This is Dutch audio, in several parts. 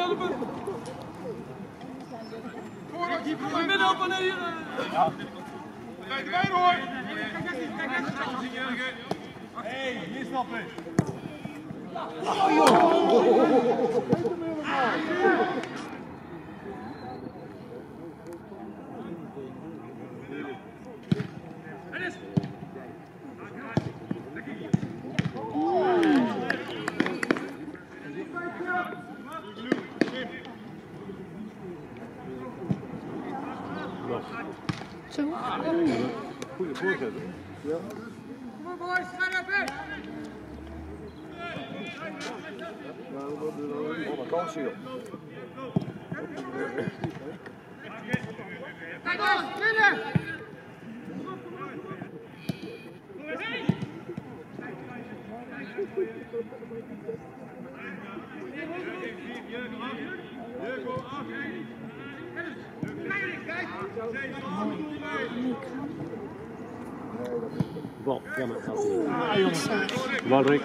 Helpen. Vooractie van de midden op en hier. Kijk erbij hoor. Hé, hier snappen. Zo. Goede voorzet. Ja. Kom op boys, ga naar bed. Oh, wat kans hier. Kijk eens, binnen. Bal, jammer. Bal, Rick.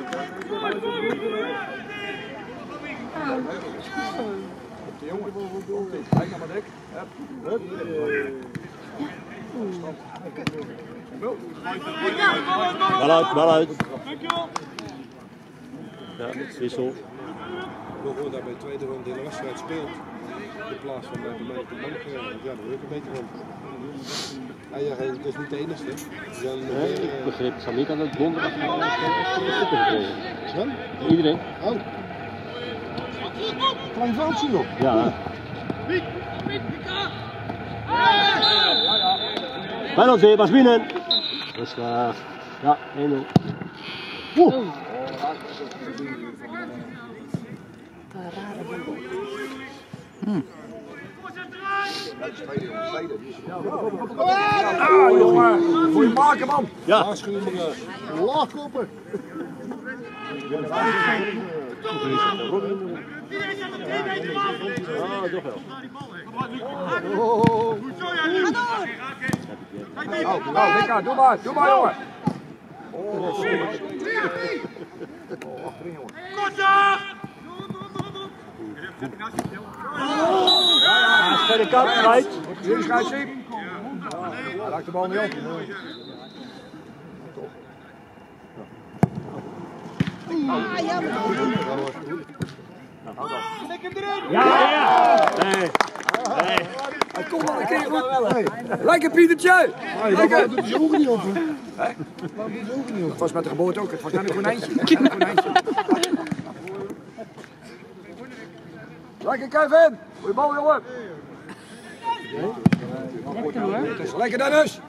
Op de jongen. Kijk naar mijn dek. Hup. Hup. Bal uit, bal uit. Dankjewel. Ja, wissel. wil gewoon dat bij de tweede ronde de wedstrijd speelt. In plaats van bij de bank. Ja, daar wil ik een beetje van. Ah, ja, dat is niet de enige. Nog Nee, meer, ik eh, begreep Samir had het donderdag al gekregen. Sven? Iedereen? Oh. Klein foutje nog. Ja. Penalty, was binnen. Dus uh, ja, 1-0. Oeh. Ah, jongen. Maken, man. Ja. Laagkoppen. Ah, toch wel. Oh. Doe maar. Doe maar, jongen. Oh, achterin, jongen. Ja, verder kant, right. Hier, scheidsrechter. Hij raakt de bal niet op. Ja, ja. Nee. Nee. Kom maar een keer goed. Lekker Pietertje. Lekker. doet je ogen niet op. hè? Het was met de geboorte ook. Het was net een konijntje. Het was net een konijntje. Lekker Kevin. Goeie bal jongen. Is Lekker Dennis.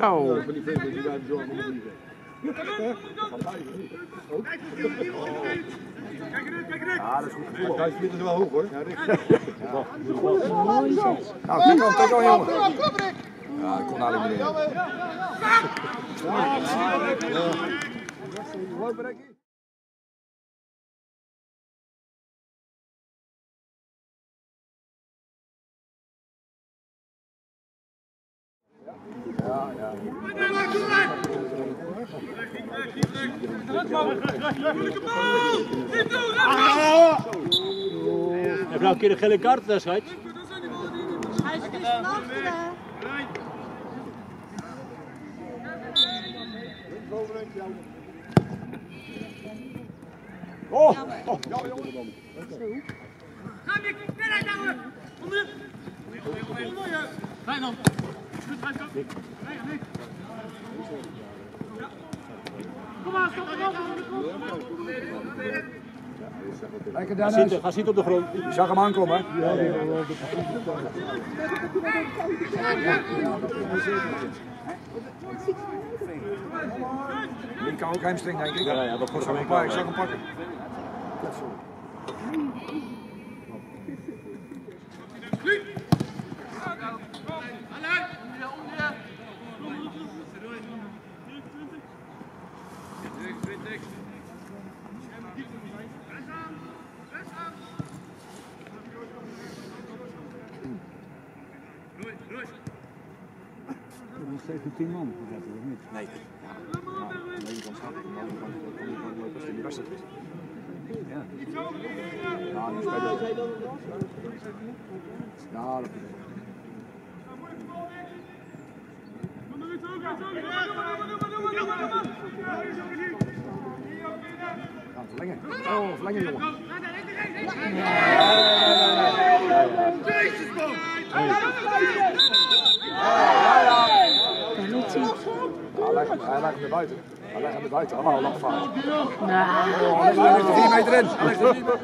Oh. Ja, dat is goed gevoel. Hij is wel hoog hoor. Zeg. Nou, die kant, kijk al jongen. Ja, ik kon meer. Lopen, Rekkie. Heb je nou een keer een gele kaart, daar scheidt? Hij is dus van achteren. Oh, oh. Ga Nick, nou. Onder. Onder. Wijnand. Goed, Wijnand. Nee, nee. Kom maar, Ga zitten, ga zitten op de grond. Je zag hem aankomen, hè? Die kan ook hamstring, denk ik. Ja, ja, dat Ik wordt pakken. Ik zag hem pakken. Met 10 man zetten, of niet? Nee. Ja. Nou, aan de ene kant staat het, aan de andere kant kan die gewoon lopen als die wedstrijd is. Ja. Ja, die spelen. Ja, dat is Gaan verlengen. Oh, verlengen jongen. Penalty. Hij legt hem- buiten. Hij legt hem naar buiten. Allemaal lang fout. Nou, Hij legt er 4 meter in. Hij legt er 4 meter.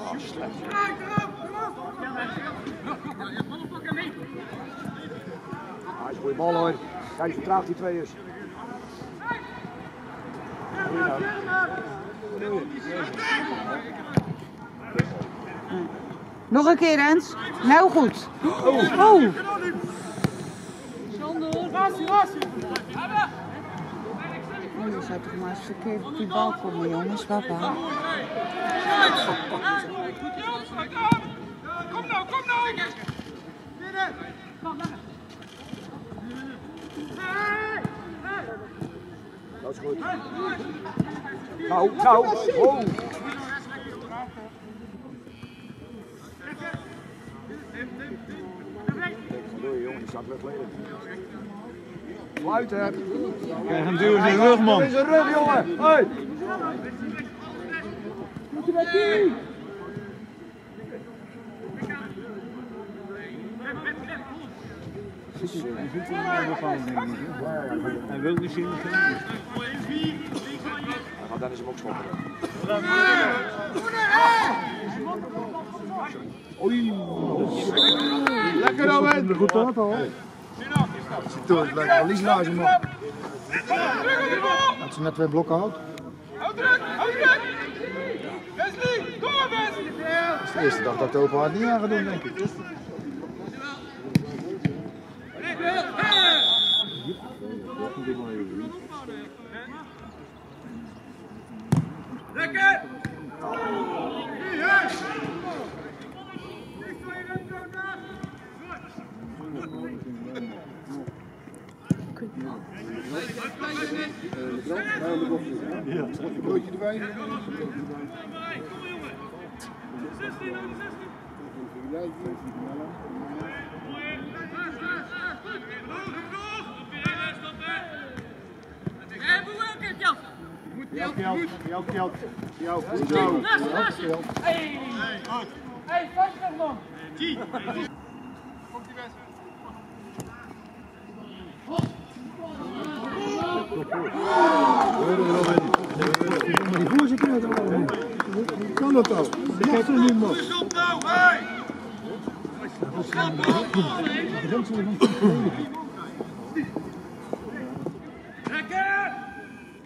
Oh, slecht. Hij is een goede bal hoor. Kijk hoe vertraagd die twee is. Nog een keer, Rens. Nou goed. Oh. Oh, je zou toch maar eens verkeerd op die bal komen, jongens. Papa. Kom nou, kom nou! Dat is goed. Nou, nou. Oh. Doe jongen, die staat wegleden. Fluiten. Krijg een duw in zijn rug, man. In zijn rug, jongen. Hey. Hij wil niet zien. Hij gaat Dennis hem ook schoppen. Lekker Owen. Goed dat al. Ziet er lekker al lies man. Dat ze net twee blokken houdt. Hou druk, hou druk! Wesley, door Wesley! Dat is de eerste dag dat de open hart niet aan ga doen, denk ik. Lekker! Broodje erbij. Jouw Kjeld, jouw Kjeld. Jouw goed zo. Hey, vast nog man! Komt die best. Maar die voorzitter uit allemaal. Hoe kan man. Stop nou, hey! Lekker!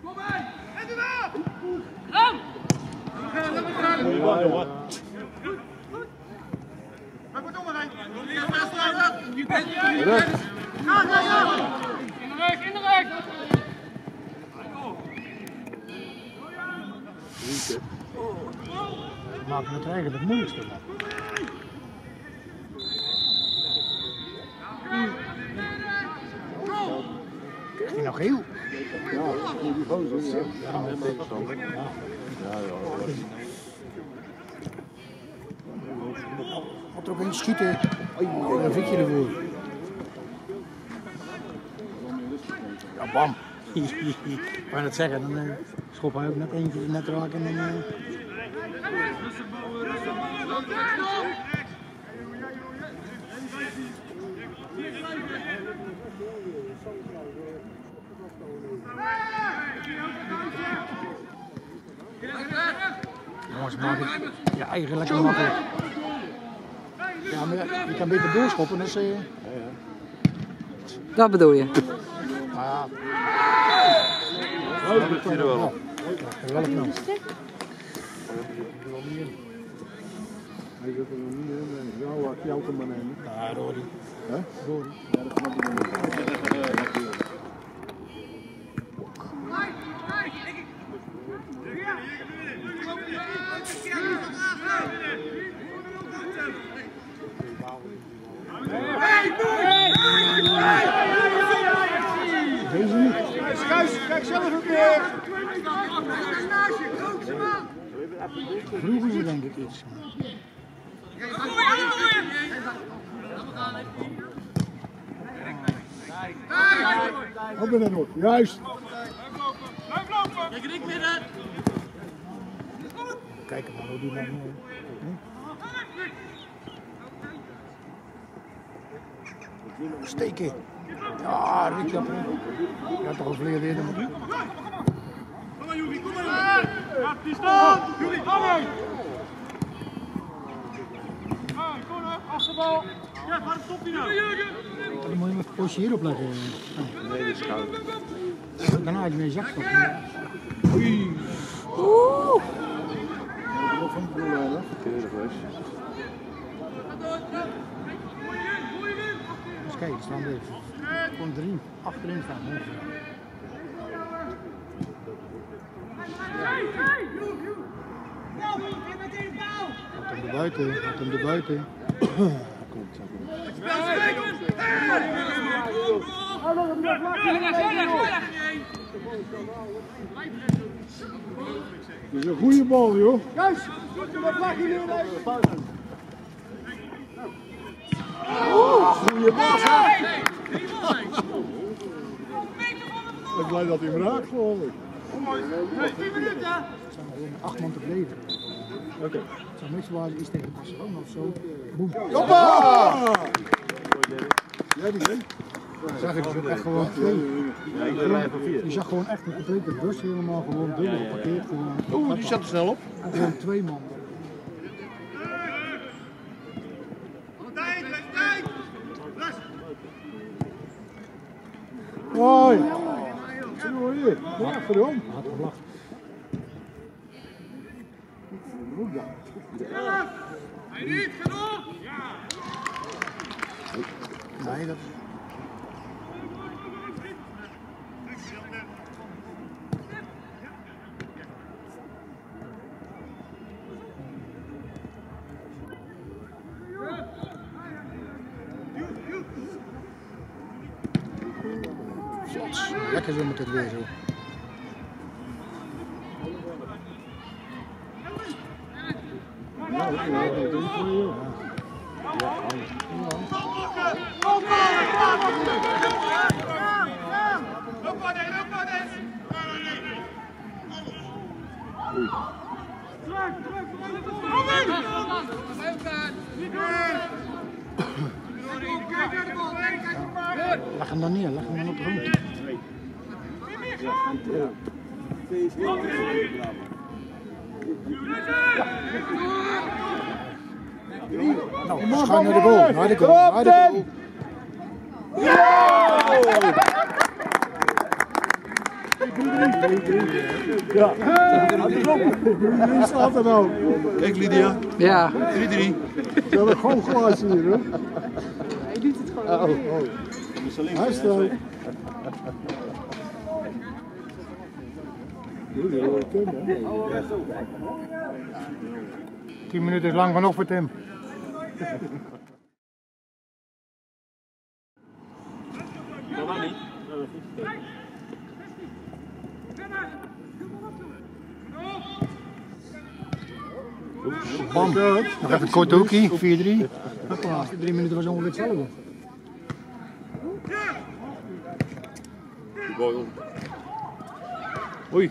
Kom bij! En bent hier. Ga, ga, ga! In de rug, in de rug! Maakt het eigenlijk het moeilijkste. Krijgt hij nou geel? Ja, die gozer. Ja, tegenstander. Ja, ja. Had er ook een schieten. Oei, een vikje ervoor. Ja, bam. Ik wou net zeggen, dan uh, schop hij ook net eentje net raken en dan... Jongens, maak het je eigen lekker makkelijk. Ja, maar je kan beter doorschoppen, dus... Uh... Dat bedoel je. Ja. Oh, dat wel. Wel knap. zit er nog niet in. Nee. Nou, ik jou kan maar nemen. Ja, Rory. Hè? Rory. Ja, dat kan ik niet. Deze niet. Schuis, kijk zelf ook weer. Vroegen ze dan dit iets? Op en op. Juist. Blijf lopen. Kijk maar hoe die hm? Steken. Ja, Rick dat Ja, toch al verleden eerder moeten. Kom maar, Joeri, kom maar. Joeri, kom maar. Ah, kom Ja, waar stopt hij nou? Dan moet je mijn postje hierop leggen. Nee, dat is koud. Daarna had je mee zak stoppen. Keurig was. Dus kijk, er staan er gewoon drie achterin staan. ongeveer. Gaat hem er buiten, gaat hem er buiten. Dat is een goede bal, joh. Juist. Dat lag hier. Goeie bal? Ik ben blij dat hij hem raakt, geloof ik. Er staan gewoon acht man te blijven. Oké. Het zou niks waar iets tegen Barcelona of zo. Boem. Hoppa! Jij niet, hè? Zag ik dus ook echt gewoon twee. Je zag gewoon echt een complete bus helemaal gewoon dubbel geparkeerd. Gewoon, Oeh, die zat er snel op. gewoon twee man. Hoi. Hier? Ja, voor hem. Had gelachen. Niet genoeg! Vlots. Lekker zo met het weer zo. Loop maar, nee, loop maar, nee. Leg hem dan neer, leg hem dan op de grond. Nou, schuin naar de goal, naar de goal, naar de goal. Ja. Wie staat er nou? Kijk Lydia. Ja. 3-3. Ze hebben een goochelaartje hier, hè? Oh, oh. Hij staat. 10 minuten is lang genoeg voor Tim. Bam. Nog even kort hoekie, 4-3. De laatste drie minuten was ongeveer hetzelfde. Oei.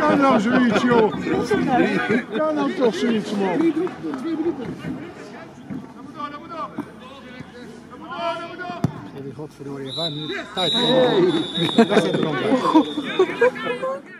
Kan nou zoiets, joh. Kan nou toch zoiets, man. Dat moet door, dat moet door. Dat moet door, dat moet door. Die godverdorie, vijf minuten tijd. Hey. Wedstrijd erom.